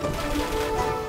やった!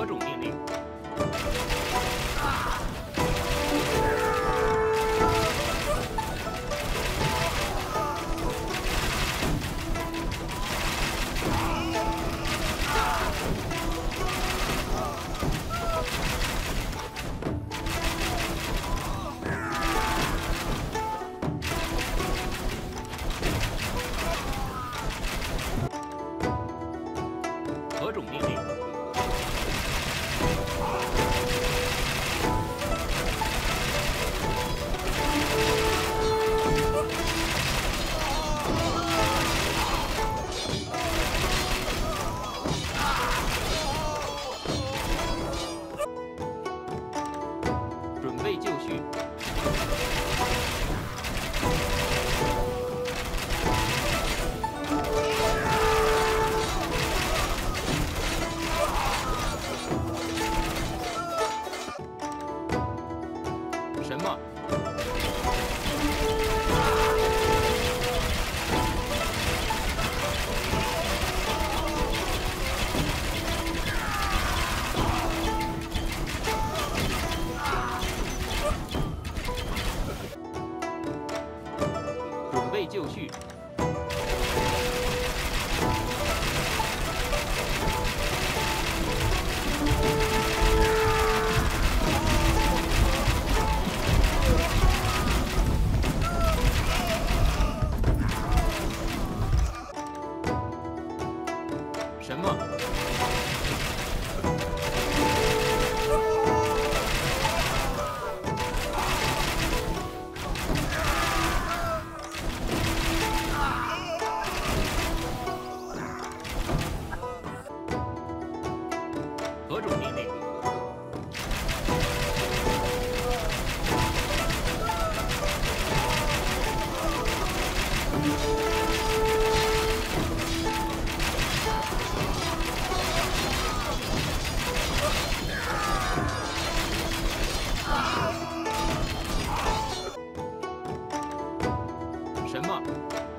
何种命令？何种命令？去。up.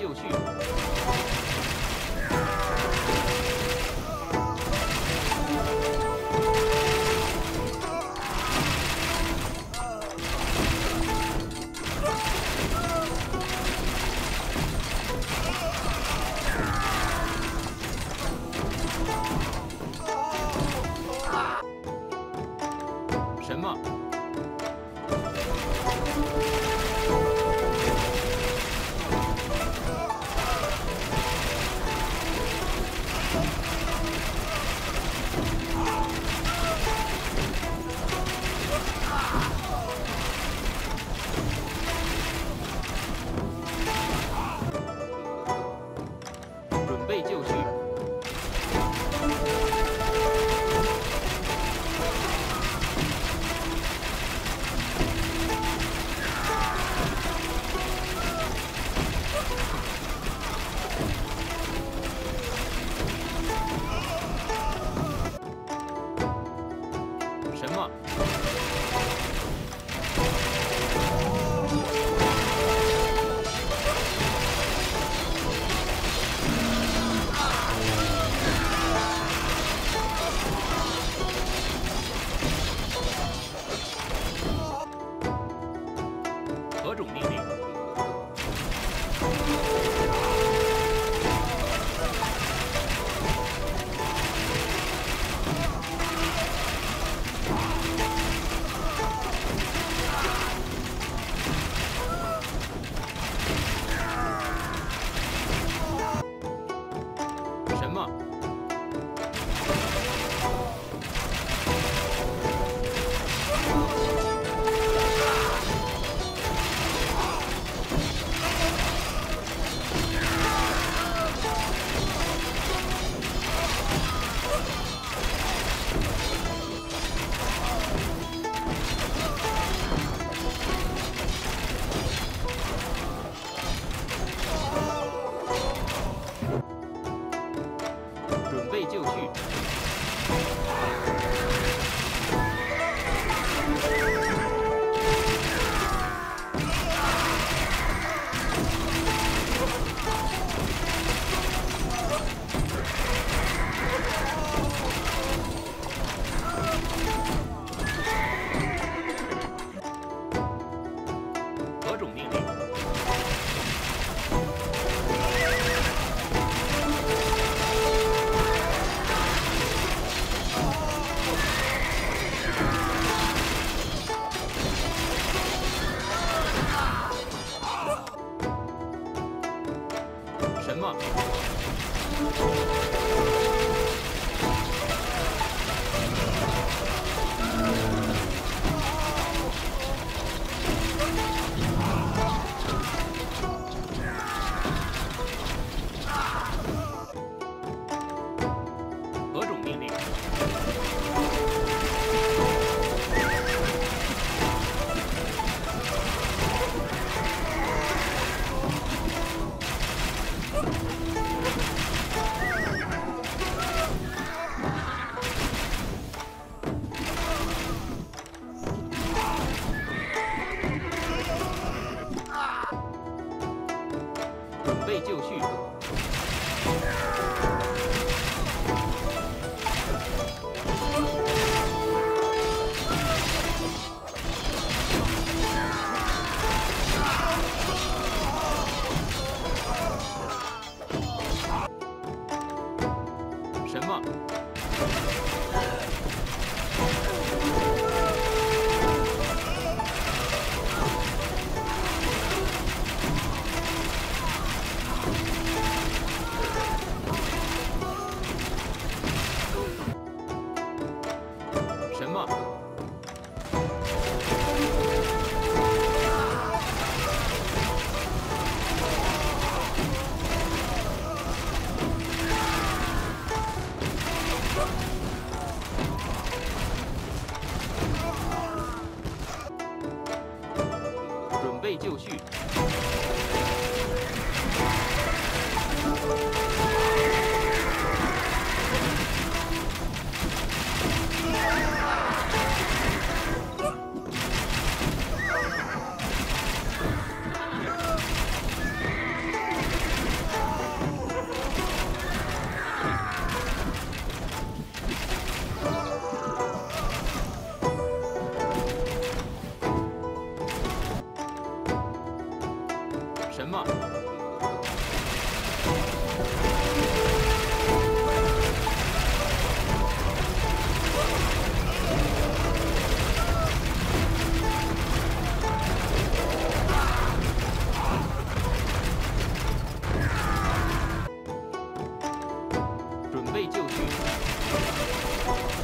就绪，准备就绪，备就绪，剧。ハハハハ!